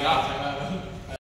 Yeah.